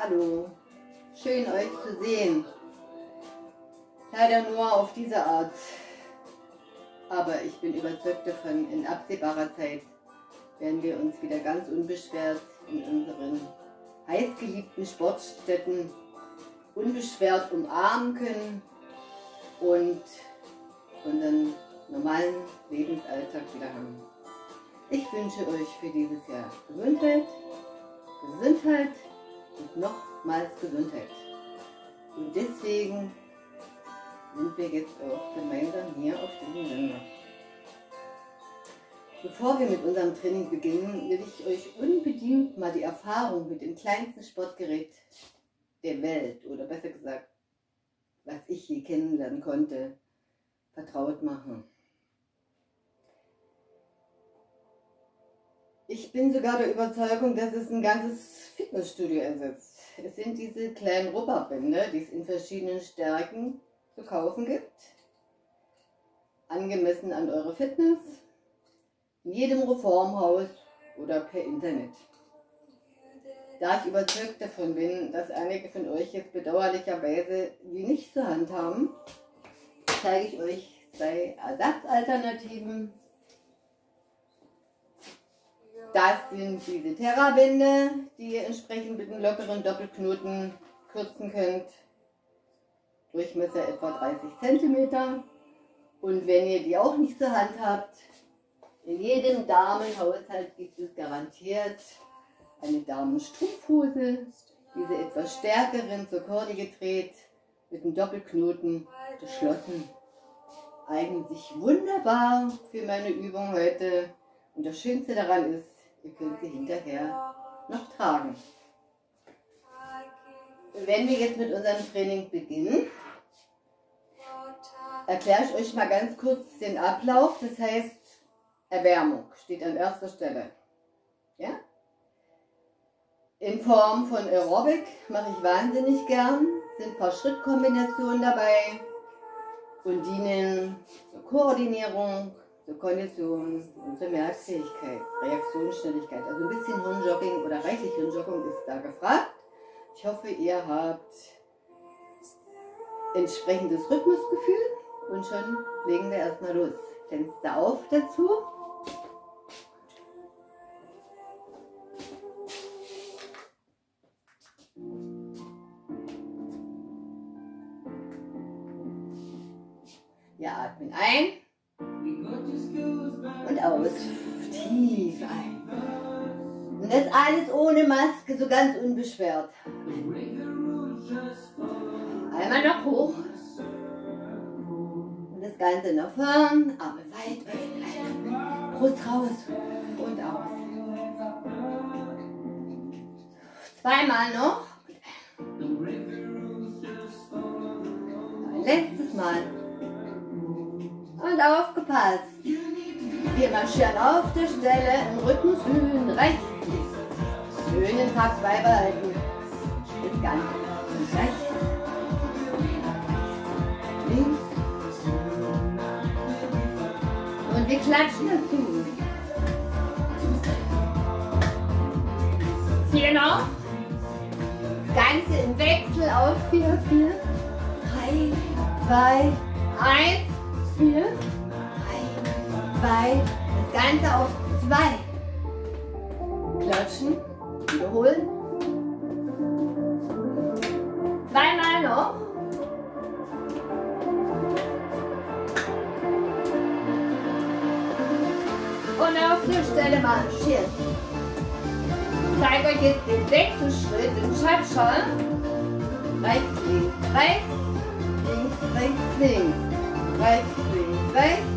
Hallo, schön euch zu sehen. Leider nur auf diese Art. Aber ich bin überzeugt davon, in absehbarer Zeit werden wir uns wieder ganz unbeschwert in unseren heißgeliebten Sportstätten unbeschwert umarmen können und unseren normalen Lebensalltag wieder haben. Ich wünsche euch für dieses Jahr Gesundheit, Gesundheit und nochmals Gesundheit. Und deswegen sind wir jetzt auch gemeinsam hier auf diesem Sender. Bevor wir mit unserem Training beginnen, will ich euch unbedingt mal die Erfahrung mit dem kleinsten Sportgerät der Welt oder besser gesagt, was ich je kennenlernen konnte, vertraut machen. Ich bin sogar der Überzeugung, dass es ein ganzes Fitnessstudio ersetzt. Es sind diese kleinen Rubberbänder, die es in verschiedenen Stärken zu kaufen gibt. Angemessen an eure Fitness. In jedem Reformhaus oder per Internet. Da ich überzeugt davon bin, dass einige von euch jetzt bedauerlicherweise die nicht zur Hand haben, zeige ich euch zwei Ersatzalternativen. Das sind diese Terra-Bände, die ihr entsprechend mit einem lockeren Doppelknoten kürzen könnt. Durchmesser etwa 30 cm. Und wenn ihr die auch nicht zur Hand habt, in jedem Damenhaushalt gibt es garantiert eine Damenstrumpfhose, diese etwas stärkeren zur Korde gedreht, mit einem Doppelknoten geschlossen. Eignet sich wunderbar für meine Übung heute. Und das Schönste daran ist, ihr könnt sie hinterher noch tragen. Wenn wir jetzt mit unserem Training beginnen, erkläre ich euch mal ganz kurz den Ablauf. Das heißt, Erwärmung steht an erster Stelle. Ja? In Form von Aerobic mache ich wahnsinnig gern. Sind ein paar Schrittkombinationen dabei und dienen zur Koordinierung, zur Kondition zur Merkfähigkeit, Reaktionsschnelligkeit. Also ein bisschen Hirnjogging oder reichlich Hirnjogging ist da gefragt. Ich hoffe, ihr habt entsprechendes Rhythmusgefühl und schon legen wir erstmal los. Fenster auf dazu. Wir atmen ein das alles ohne Maske, so ganz unbeschwert. Einmal noch hoch. Und das Ganze nach vorn, Arme weit öffnen. Brust raus und aus. Zweimal noch. Ein letztes Mal. Und aufgepasst. Wir marschieren auf der Stelle im Rhythmus Höhen rechts. Höhentakt beibehalten. Bis ganz rechts. Links. Und wir klatschen dazu. Vier noch. Das Ganze im Wechsel auf 4, 4, 3, 2, 1, 4, 3, 2, das Ganze auf 2. Klatschen, Cha-Cha. Rechts, links, rechts, links, rechts, links. Rechts, links, rechts,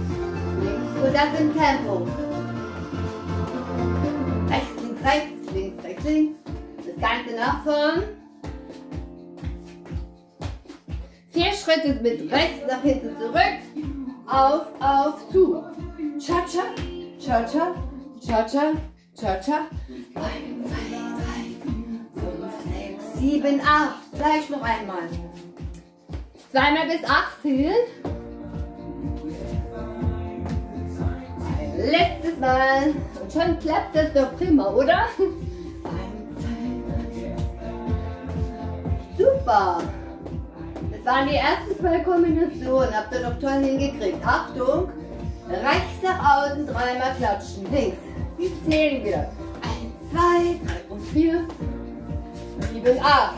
links. Und das im Tempo. Rechts, links, rechts, links, rechts, links. Das Ganze nach vorn. Vier Schritte mit rechts nach hinten zurück. Auf, auf, zu. Cha-cha, cha-cha, cha-cha, cha-cha. Eins, zwei, drei, 7, 8. Gleich noch einmal. Zweimal bis 8 zählen. Letztes Mal. Und schon klappt das doch prima, oder? Super. Das waren die ersten zwei Kombinationen. Habt ihr doch toll hingekriegt. Achtung. Rechts nach außen dreimal klatschen. Links. Wir zählen wieder. 1, 2, 3 und 4. Sieben, acht.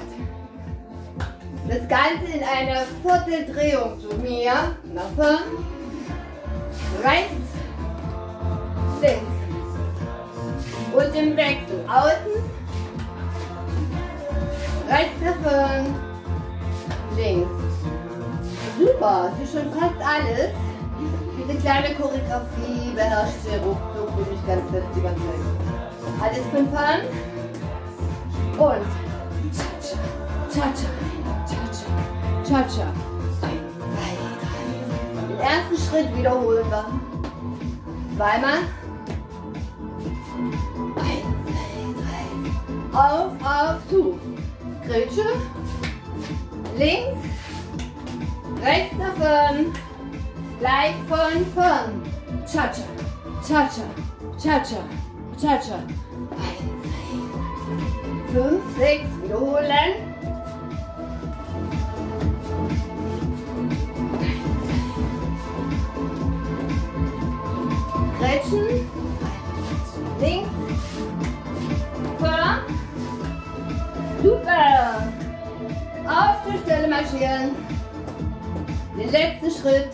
Das Ganze in einer Vierteldrehung zu mir. Nach vorn. Rechts. Links. Und im Wechsel. Außen. Rechts nach vorn. Links. Super. Das ist schon fast alles. Diese kleine Choreografie beherrscht der ruckzuck bin ich ganz fest überzeugt. Alles fünf an. Und Cha-Cha. Den ersten Schritt wiederholen wir. Zweimal. Auf, auf, zu. Grätsche. Links. Rechts nach vorn. Gleich von vorn. Cha-Cha, Cha-Cha, Cha-Cha, Cha-Cha. Eins, fünf, sechs, wiederholen. Gretchen, links, vor, super. Auf der Stelle marschieren. Den letzten Schritt.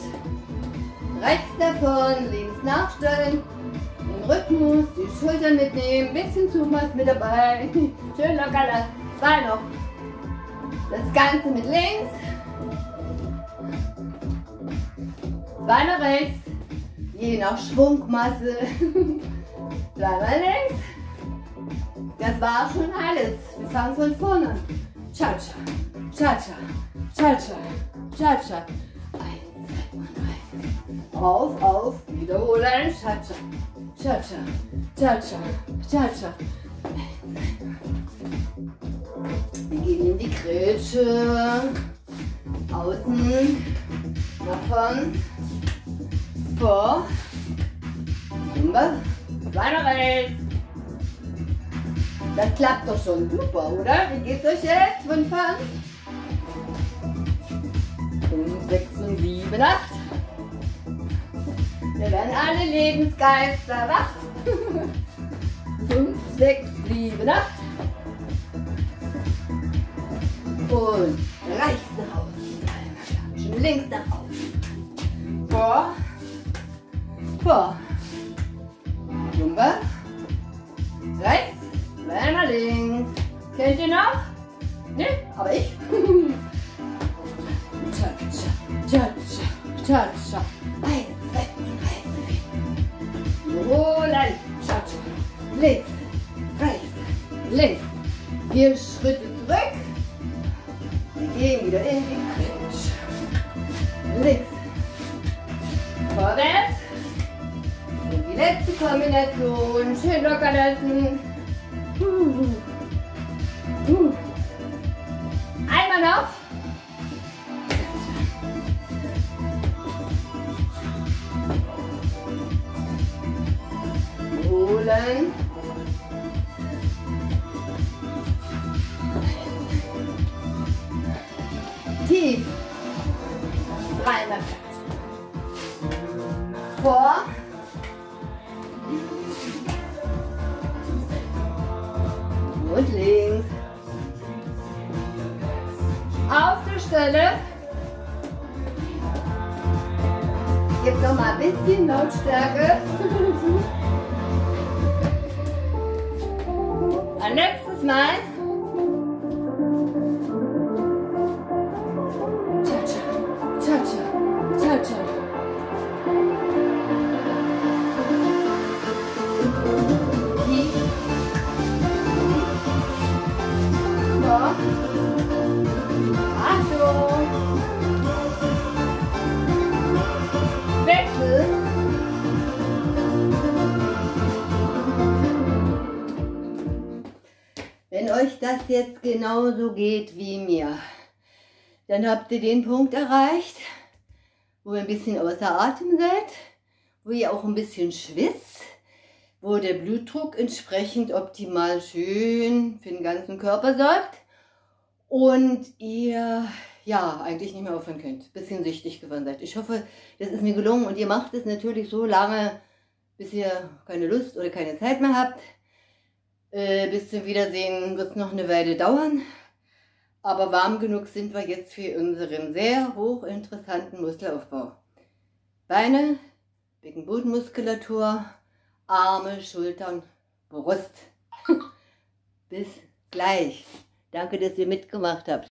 Rechts davon, links nachstellen. Rhythmus, die Schultern mitnehmen. Bisschen Zumaß mit dabei. Schön locker lassen. Zwei noch. Das Ganze mit links. Zweimal rechts. Je nach Schwungmasse. Zweimal links. Das war schon alles. Wir fangen von vorne an. Cha-cha, cha-cha, cha-cha, cha-cha. Auf, auf, wiederholen. Cha-cha, cha-cha, cha-cha, cha-cha. Wir gehen in die Grätsche. Außen, nach vorn, vor, rüber, weiter rechts. Das klappt doch schon super, oder? Wie geht's euch jetzt? Fünf? Fünf, sechs und sieben, acht. Wir werden alle Lebensgeister wach. Fünf, sechs, sieben, acht. Und rechts nach außen. Klatschen. Links nach außen. Vor. Vor. Jumba. Rechts. Zweimal links. Kennt ihr noch? Ne? Aber ich. Cha-cha, cha-cha, cha-cha. Eins. Rollen. Cha-cha. Links. Rechts. Links. Vier Schritte zurück. Wir gehen wieder in die Clinch. Links. Vorwärts. Und die letzte Kombination. Schön locker lassen. Uh. Uh. Einmal noch. Holen. Tief. Dreimal Vor. Und links. Auf der Stelle. Gib noch mal ein bisschen Lautstärke. Ein letztes Mal. Cha-cha, jetzt genauso geht wie mir, dann habt ihr den Punkt erreicht, wo ihr ein bisschen außer Atem seid, wo ihr auch ein bisschen schwitzt, wo der Blutdruck entsprechend optimal schön für den ganzen Körper sorgt und ihr ja eigentlich nicht mehr aufhören könnt, bisschen süchtig geworden seid. Ich hoffe, das ist mir gelungen und ihr macht es natürlich so lange, bis ihr keine Lust oder keine Zeit mehr habt. Äh, bis zum Wiedersehen wird es noch eine Weile dauern. Aber warm genug sind wir jetzt für unseren sehr hochinteressanten Muskelaufbau. Beine, Beckenbodenmuskulatur, Arme, Schultern, Brust. Bis gleich. Danke, dass ihr mitgemacht habt.